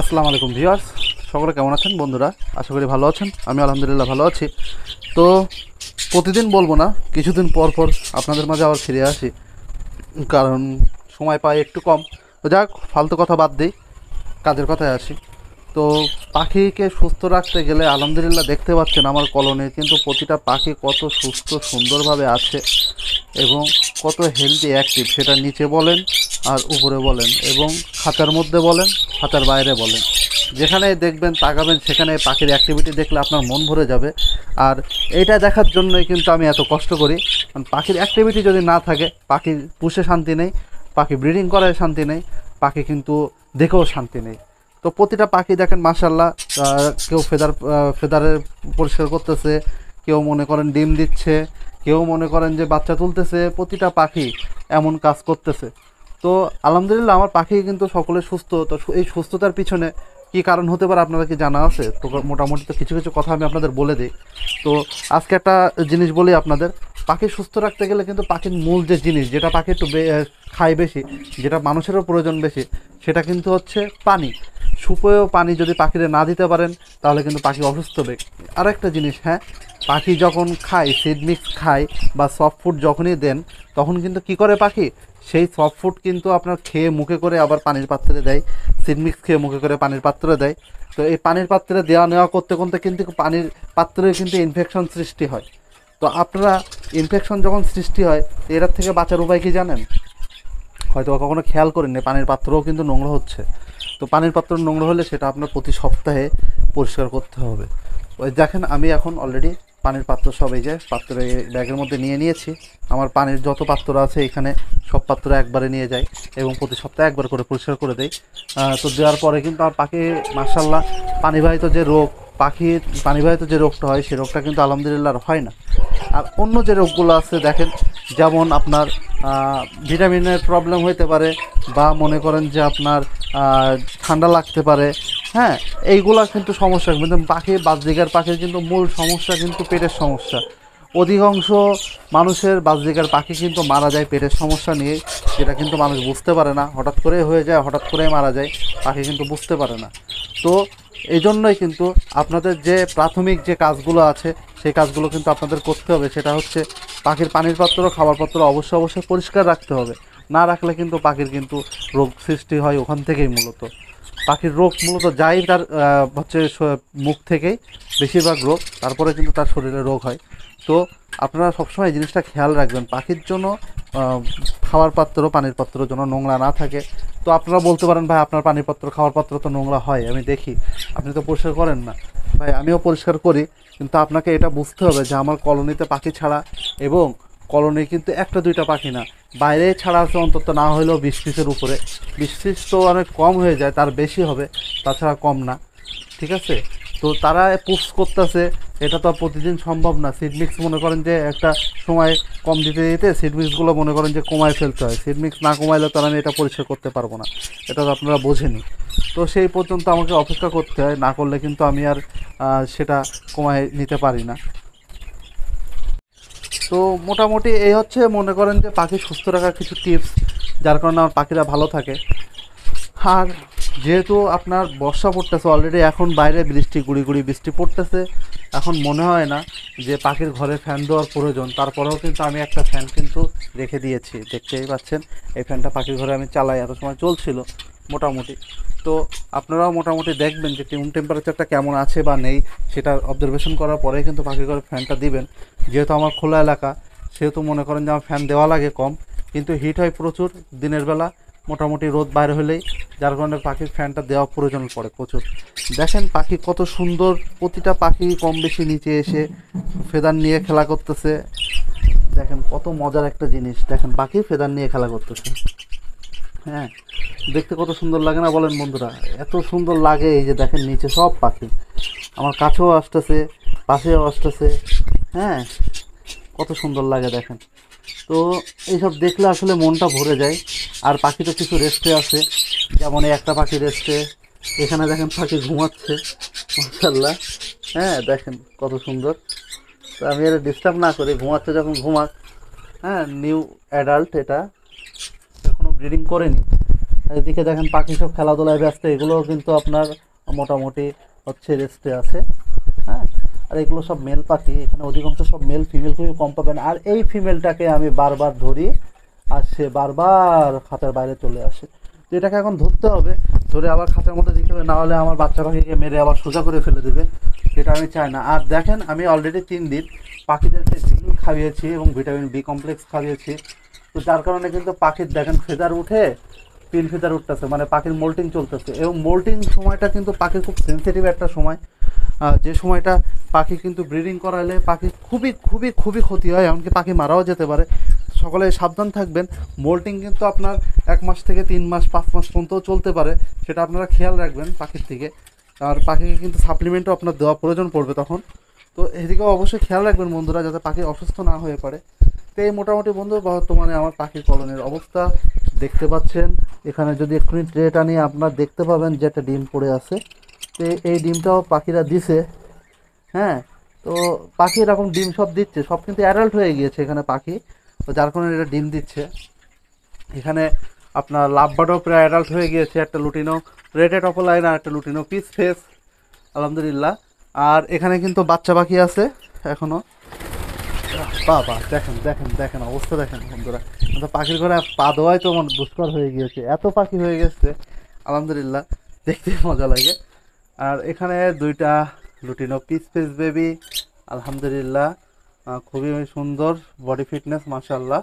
আসসালামু আলাইকুম ভিউয়ার্স। সকলে কেমন আছেন? বন্ধুরা, আশা করি ভালো আছেন। আমি আলহামদুলিল্লাহ ভালো আছি। তো প্রতিদিন বলব না, কিছুদিন পর পর আপনাদের মাঝে আবার ফিরে আসি। কারণ সময় পাই একটু কম। তো যাক, ফালতু কথা বাদ দিই, কাজের কথায় আসি। তো পাখিকে সুস্থ রাখতে গেলে আলহামদুলিল্লাহ দেখতে পাচ্ছেন আমার কলোনি কিন্তু প্রতিটা পাখি কত সুস্থ সুন্দরভাবে আছে এবং কত হেলদি অ্যাক্টিভ সেটা নিচে বলেন আর উপরে বলেন এবং খাতার মধ্যে বলেন খাতার বাইরে বলেন। যেখানে দেখবেন, তাকাবেন, সেখানে পাখির অ্যাক্টিভিটি দেখলে আপনার মন ভরে যাবে। আর এটা দেখার জন্যই কিন্তু আমি এত কষ্ট করি। কারণ পাখির অ্যাক্টিভিটি যদি না থাকে, পাখির পুষে শান্তি নেই, পাখি ব্রিডিং করায় শান্তি নেই, পাখি কিন্তু দেখেও শান্তি নেই। তো প্রতিটা পাখি দেখেন মাসাল্লাহ কেউ ফেদার ফেদারে পরিষ্কার করতেছে, কেউ মনে করেন ডিম দিচ্ছে কেউ মনে করেন যে বাচ্চা তুলতেছে, প্রতিটা পাখি এমন কাজ করতেছে। তো আলহামদুলিল্লাহ আমার পাখি কিন্তু সকলে সুস্থ, তো এই সুস্থতার পিছনে কি কারণ হতে পারে আপনারা কি জানা আছে? তো মোটামুটি তো কিছু কিছু কথা আমি আপনাদের বলে দিই। তো আজকে একটা জিনিস বলি আপনাদের, পাখি সুস্থ রাখতে গেলে কিন্তু পাখির মূল যে জিনিস, যেটা পাখি একটু খায় বেশি, যেটা মানুষেরও প্রয়োজন বেশি, সেটা কিন্তু হচ্ছে পানি। সুপেয় পানি যদি পাখিরে না দিতে পারেন তাহলে কিন্তু পাখি অসুস্থ হবে। আর একটা জিনিস হ্যাঁ পাখি যখন খায় সিড মিক্স খায় বা সফট ফুড যখনই দেন, তখন কিন্তু কি করে পাখি? সেই সফট ফুড কিন্তু আপনার খেয়ে মুখে করে আবার পানির পাত্রে দেয়। সিড মিক্স খেয়ে মুখে করে পানির পাত্রে দেয়। তো এই পানির পাত্রে দেওয়া নেওয়া করতে করতে কিন্তু পানির পাত্রে কিন্তু ইনফেকশন সৃষ্টি হয়। তো আপনারা ইনফেকশন যখন সৃষ্টি হয়, এটার থেকে বাঁচার উপায় কি জানেন? হয়তো কখনো খেয়াল করেননি, পানির পাত্রও কিন্তু নোংরা হচ্ছে। তো পানির পাত্র নোংরা হলে সেটা আপনার প্রতি সপ্তাহে পরিষ্কার করতে হবে। ওই দেখেন, আমি এখন অলরেডি পানির পাত্র সব এই যে পাত্র ব্যাগের মধ্যে নিয়ে নিয়েছি। আমার পানির যত পাত্র আছে এখানে সব পাত্র একবারে নিয়ে যাই এবং প্রতি সপ্তাহে একবার করে পরিষ্কার করে দেই। তো দেওয়ার পরে কিন্তু আমার পাখি মার্শাল্লাহ পানিবাহিত যে রোগ পাখির পানিবাহিত যে রোগটা হয় সেই রোগটা কিন্তু আলহামদুলিল্লাহ হয় না। আর অন্য যে রোগগুলো আছে, দেখেন, যেমন আপনার ভিটামিনের প্রবলেম হইতে পারে বা মনে করেন যে আপনার ঠান্ডা লাগতে পারে হ্যাঁ এইগুলা কিন্তু সমস্যা কিন্তু পাখি বাজরিকার পাখির কিন্তু মূল সমস্যা কিন্তু পেটের সমস্যা। অধিকাংশ মানুষের বাজরিকার পাখি কিন্তু মারা যায় পেটের সমস্যা নিয়ে, যেটা কিন্তু মানুষ বুঝতে পারে না। হঠাৎ করে হয়ে যায়, হঠাৎ করেই মারা যায়, পাখি কিন্তু বুঝতে পারে না। তো এই জন্যই কিন্তু আপনাদের যে প্রাথমিক যে কাজগুলো আছে, সেই কাজগুলো কিন্তু আপনাদের করতে হবে। সেটা হচ্ছে পাখির পানির পাত্র, খাবার পাত্র অবশ্যই অবশ্যই পরিষ্কার রাখতে হবে। না রাখলে কিন্তু পাখির কিন্তু রোগ সৃষ্টি হয় ওখান থেকেই মূলত। পাখির রোগ মূলত যাই তার হচ্ছে মুখ থেকেই বেশিরভাগ রোগ, তারপরে কিন্তু তার শরীরে রোগ হয়। তো আপনারা সবসময় এই জিনিসটা খেয়াল রাখবেন। পাখির জন্য খাওয়ার পাত্র, পানির পাত্র যেন নোংরা না থাকে। তো আপনারা বলতে পারেন, ভাই, আপনার পানির পাত্র, খাওয়ার পাত্র তো নোংরা হয়, আমি দেখি। আপনি তো পরিষ্কার করেন না। ভাই, আমিও পরিষ্কার করি, কিন্তু আপনাকে এটা বুঝতে হবে যে আমার কলোনিতে পাখি ছাড়া এবং কলোনি কিন্তু একটা দুইটা পাখি না। বাইরে ছাড়া আছে অন্তত না হলেও বিশ পিসের উপরে। বিশ পিস তো অনেক কম হয়ে যায়, তার বেশি হবে, তাছাড়া কম না। ঠিক আছে? তো তারা পুষ করতেছে, এটা তো প্রতিদিন সম্ভব না। সিড মিক্স মনে করেন যে একটা সময় কম দিতে দিতে সিড মিক্সগুলো মনে করেন যে কমায় ফেলতে হয়। সিড মিক্স না কমাইলে তারা আমি এটা পরিষ্কার করতে পারব না। এটা তো আপনারা বোঝেনি তো সেই পর্যন্ত আমাকে অপেক্ষা করতে হয়, না করলে কিন্তু আমি আর সেটা কমায় নিতে পারি না। তো মোটামুটি এই হচ্ছে, মনে করেন যে পাখি সুস্থ রাখার কিছু টিপস যার কারণে আমার পাখিরা ভালো থাকে। আর যেহেতু আপনার বর্ষা পড়তেছে অলরেডি এখন বাইরে বৃষ্টি, গুড়ি গুড়ি বৃষ্টি পড়তেছে, এখন মনে হয় না যে পাখির ঘরে ফ্যান দেওয়ার প্রয়োজন। তারপরেও কিন্তু আমি একটা ফ্যান কিন্তু রেখে দিয়েছি, দেখতেই পাচ্ছেন। এই ফ্যানটা পাখির ঘরে আমি চালাই, এত সময় চলছিল, মোটামুটি। তো আপনারাও মোটামুটি দেখবেন যে রুম টেম্পারেচারটা কেমন আছে বা নেই, সেটা অবজারভেশন করার পরে কিন্তু পাখির ঘরে ফ্যানটা দিবেন। যেহেতু আমার খোলা এলাকা, সেহেতু মনে করেন যে আমার ফ্যান দেওয়া লাগে কম, কিন্তু হিট হয় প্রচুর, দিনের বেলা মোটামুটি রোদ বাইরে হলেই যার কারণে পাখির ফ্যানটা দেওয়া প্রয়োজন পড়ে প্রচুর। দেখেন পাখি কত সুন্দর, প্রতিটা পাখি কম বেশি নিচে এসে ফেদার নিয়ে খেলা করতেছে। দেখেন কত মজার একটা জিনিস, দেখেন পাখি ফেদার নিয়ে খেলা করতেছে। হ্যাঁ দেখতে কত সুন্দর লাগে না বলেন বন্ধুরা? এত সুন্দর লাগে এই যে দেখেন নিচে সব পাখি। আমার কাছেও আসতেছে, পাশেও আসতেছে। হ্যাঁ কত সুন্দর লাগে দেখেন। তো এইসব দেখলে আসলে মনটা ভরে যায়। আর পাখি তো কিছু রেস্টে আছে। যেমন একটা পাখি রেস্টে এখানে দেখেন পাখি ঘুমাচ্ছে। মাসাল্লাহ হ্যাঁ দেখেন কত সুন্দর। তো আমি এটা ডিস্টার্ব না করি, ঘুমাচ্ছে যখন ঘুমাক। হ্যাঁ নিউ অ্যাডাল্ট এটা। এখনও ব্রিডিং করেনি। এদিকে দেখেন পাখি সব খেলাধুলায় ব্যস্ত, এগুলোও কিন্তু আপনার মোটামুটি হচ্ছে রেস্টে আছে হ্যাঁ? আর এগুলো সব মেল পাখি, এখানে অধিকাংশ সব মেল ফিমেল খুবই কম পাবেন। আর এই ফিমেলটাকে আমি বারবার ধরি, আর সে বারবার খাতার বাইরে চলে আসে। তো এটাকে এখন ধরতে হবে, ধরে আবার খাতার মধ্যে দিতে হবে না হলে আমার বাচ্চা পাখিকে মেরে আবার সোজা করে ফেলে দেবে যেটা আমি চাই না। আর দেখেন, আমি অলরেডি তিন দিন পাখিদেরকে জিঙ্ক খাইয়েছি এবং ভিটামিন বি কমপ্লেক্স খাইয়েছি। তো যার কারণে কিন্তু পাখির দেখেন ফেদার উঠে পিন ফেদার উঠতেছে মানে পাখির মোল্টিং চলতেছে। এবং মোল্টিং সময়টা কিন্তু পাখির খুব সেন্সিটিভ একটা সময়। যে সময়টা পাখি কিন্তু ব্রিডিং করালে পাখি খুবই খুবই খুবই ক্ষতি হয়, এমনকি পাখি মারাও যেতে পারে। সকলে সাবধান থাকবেন। মোল্টিং কিন্তু আপনার এক মাস থেকে তিন মাস, পাঁচ মাস পর্যন্ত চলতে পারে। সেটা আপনারা খেয়াল রাখবেন পাখির দিকে। আর পাখিকে কিন্তু সাপ্লিমেন্টও আপনার দেওয়া প্রয়োজন পড়বে তখন। তো এদিকেও অবশ্যই খেয়াল রাখবেন বন্ধুরা, যাতে পাখি অসুস্থ না হয়ে পড়ে। তো এই মোটামুটি বন্ধু, বর্তমানে আমার পাখির কলনের অবস্থা, দেখতে পাচ্ছেন। এখানে যদি এক্ষুনি ট্রেটা নিয়ে আপনার দেখতে পাবেন যে একটা ডিম পড়ে আছে। তো এই ডিমটাও পাখিরা দিছে। হ্যাঁ তো পাখি এরকম ডিম সব দিচ্ছে, সব কিন্তু অ্যাডাল্ট হয়ে গিয়েছে এখানে পাখি। তো যার কারণে এটা ডিম দিচ্ছে। এখানে আপনার লাভবার্ডও প্রায় অ্যাডাল্ট হয়ে গিয়েছে, একটা লুটিনো রেটেড অপলাইন আর একটা লুটিনো পিস ফেস আলহামদুলিল্লাহ। আর এখানে কিন্তু বাচ্চা পাখি আছে এখনও বাবা, দেখেন দেখেন দেখেন অবস্থা দেখেন বন্ধুরা। কিন্তু পাখির ঘরে পা দেওয়াই তো আমার দুষ্কর হয়ে গিয়েছে। এত পাখি হয়ে গেছে, আলহামদুলিল্লাহ, দেখতে মজা লাগে। আর এখানে দুইটা লুটিনো পিস পিস বেবি আলহামদুলিল্লাহ খুবই সুন্দর বডি ফিটনেস মাশাল্লাহ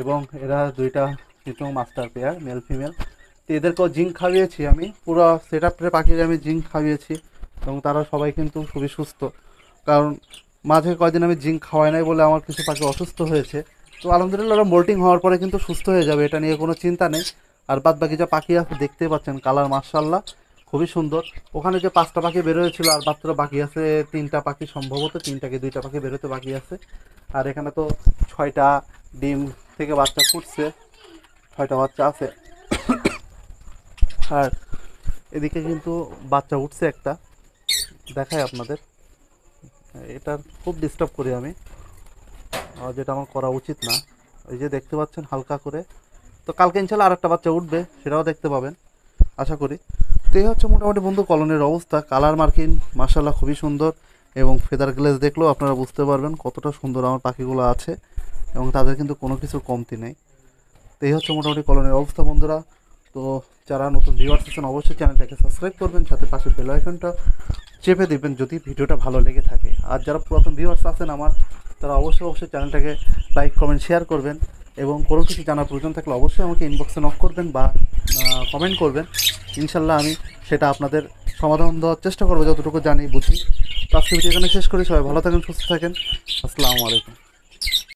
এবং এরা দুইটা কিন্তু মাস্টার পেয়ার মেল ফিমেল তো এদেরকেও জিঙ্ক খাইয়েছি আমি, পুরো সেট আপে পাখির আমি জিঙ্ক খাইয়েছি। এবং তারা সবাই কিন্তু খুবই সুস্থ। কারণ মাঝে কয়দিন আমি জিঙ্ক খাওয়াই নাই বলে আমার কিছু পাখি অসুস্থ হয়েছে। তো আলহামদুলিল্লাহ ওরা মোল্টিং হওয়ার পরে কিন্তু সুস্থ হয়ে যাবে, এটা নিয়ে কোনো চিন্তা নেই। আর বাদ বাকি যা পাখি আছে দেখতেই পাচ্ছেন, কালার মার্শাল্লাহ খুবই সুন্দর। ওখানে যে পাঁচটা পাখি বের হয়েছিল, আর মাত্র বাকি আছে তিনটা পাখি, সম্ভবত তিনটা কি দুইটা পাখি বেরোতে বাকি আছে। আর এখানে তো ছয়টা ডিম থেকে বাচ্চা ফুটছে, ছয়টা বাচ্চা আছে। আর এদিকে কিন্তু বাচ্চা উঠছে একটা দেখায় আপনাদের। এটা খুব ডিস্টার্ব করি আমি। যেটা আমার করা উচিত না। এই যে দেখতে পাচ্ছেন হালকা করে। তো কালকে ইনশাল্লাহ আর একটা বাচ্চা উঠবে, সেটাও দেখতে পাবেন, আশা করি। তো এই হচ্ছে মোটামুটি বন্ধু কলনের অবস্থা। কালার মার্কিন মার্শাল্লাহ খুবই সুন্দর এবং ফেদার গ্লেস দেখলেও আপনারা বুঝতে পারবেন কতটা সুন্দর আমার পাখিগুলো আছে এবং তাদের কিন্তু কোনো কিছুর কমতি নেই। তো এই হচ্ছে মোটামুটি কলনের অবস্থা বন্ধুরা। তো যারা নতুন ভিউয়ার্স আছেন, অবশ্যই চ্যানেলটাকে সাবস্ক্রাইব করবেন, সাথে পাশে বেল আইকনটা চেপে দেবেন যদি ভিডিওটা ভালো লেগে থাকে। আর যারা পুরাতন ভিউয়ার্স আছেন আমার, তারা অবশ্যই অবশ্যই চ্যানেলটাকে লাইক কমেন্ট শেয়ার করবেন এবং কোনো কিছু জানার প্রয়োজন থাকলে অবশ্যই আমাকে ইনবক্সে নক করবেন বা কমেন্ট করবেন। ইনশাল্লাহ আমি সেটা আপনাদের সমাধান দেওয়ার চেষ্টা করব, যতটুকু জানি, বুঝি। তো আজকে এখানে শেষ করি। সবাই ভালো থাকেন, সুস্থ থাকেন। আসসালামু আলাইকুম।